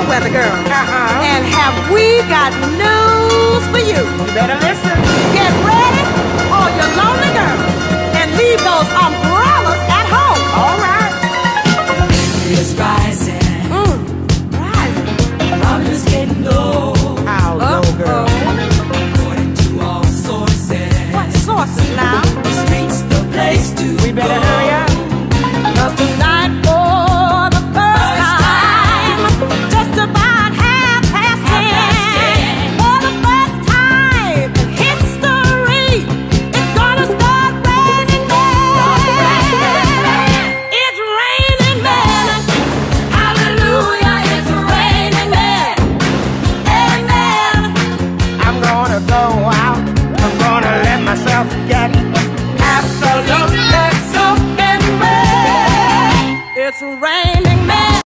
our weather girl. Uh-huh. And have we got news for you? You better listen. Get ready, all your lonely girls, and leave those umbrellas at home. All right. It's rising, Mm. Rising. problems getting low. How low, girl? According to all sources, What sources now? I'm gonna let myself get absolutely. It's raining.